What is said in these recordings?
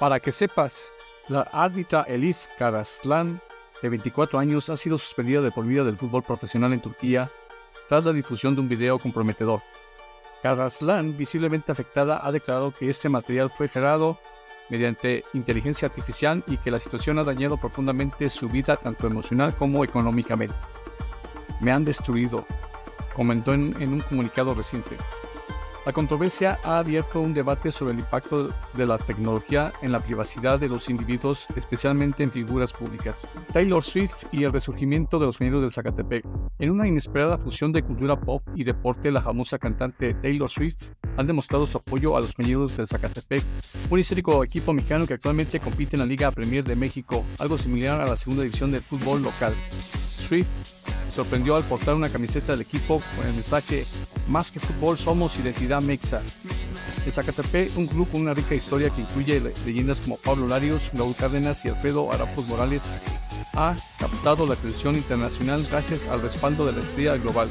Para que sepas, la árbitra Elis Karaslan, de 24 años, ha sido suspendida de por vida del fútbol profesional en Turquía tras la difusión de un video comprometedor. Karaslan, visiblemente afectada, ha declarado que este material fue generado mediante inteligencia artificial y que la situación ha dañado profundamente su vida tanto emocional como económicamente. Me han destruido, comentó en, en un comunicado reciente. La controversia ha abierto un debate sobre el impacto de la tecnología en la privacidad de los individuos, especialmente en figuras públicas. Taylor Swift y el resurgimiento de los sonidos del Zacatepec. En una inesperada fusión de cultura pop y deporte, la famosa cantante Taylor Swift han demostrado su apoyo a los Cañeros del Zacatepec, un histórico equipo mexicano que actualmente compite en la Liga Premier de México, algo similar a la segunda división del fútbol local. Swift sorprendió al portar una camiseta del equipo con el mensaje Más que fútbol somos identidad mexa. El Zacatepec, un club con una rica historia que incluye leyendas como Pablo Larios, Raúl Cárdenas y Alfredo Arapos Morales, ha captado la atención internacional gracias al respaldo de la estrella global.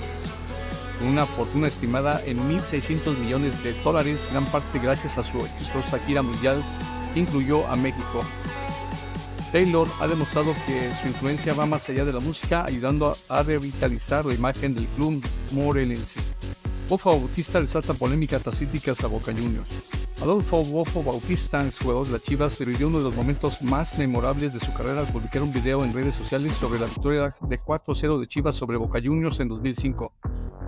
Con una fortuna estimada en 1.600 millones de dólares, gran parte gracias a su exitosa gira mundial incluyó a México, Taylor ha demostrado que su influencia va más allá de la música, ayudando a revitalizar la imagen del club morelense. Bofo Bautista resalta polémica tras críticas a Boca Juniors. Adolfo Bofo Bautista, jugador de las Chivas, vivió uno de los momentos más memorables de su carrera al publicar un video en redes sociales sobre la victoria de 4-0 de Chivas sobre Boca Juniors en 2005.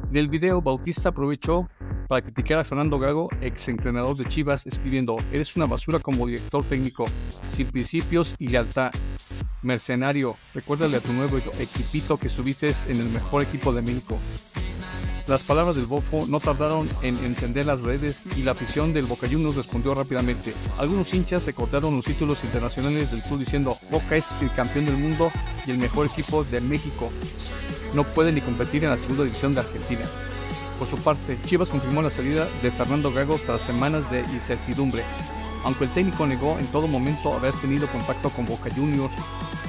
En el video, Bautista aprovechó para criticar a Fernando Gago, ex entrenador de Chivas, escribiendo, eres una basura como director técnico, sin principios y lealtad. Mercenario, recuérdale a tu nuevo equipito que subiste en el mejor equipo de México. Las palabras del Bofo no tardaron en encender las redes y la afición del Boca Juniors respondió rápidamente. Algunos hinchas recordaron los títulos internacionales del club diciendo Boca es el campeón del mundo y el mejor equipo de México. No puede ni competir en la segunda división de Argentina. Por su parte, Chivas confirmó la salida de Fernando Gago tras semanas de incertidumbre. Aunque el técnico negó en todo momento haber tenido contacto con Boca Juniors,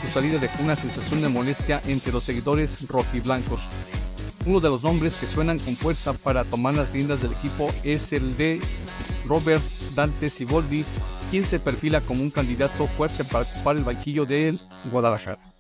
su salida dejó una sensación de molestia entre los seguidores rojiblancos. Uno de los nombres que suenan con fuerza para tomar las riendas del equipo es el de Robert Dante Siboldi, quien se perfila como un candidato fuerte para ocupar el banquillo del Guadalajara.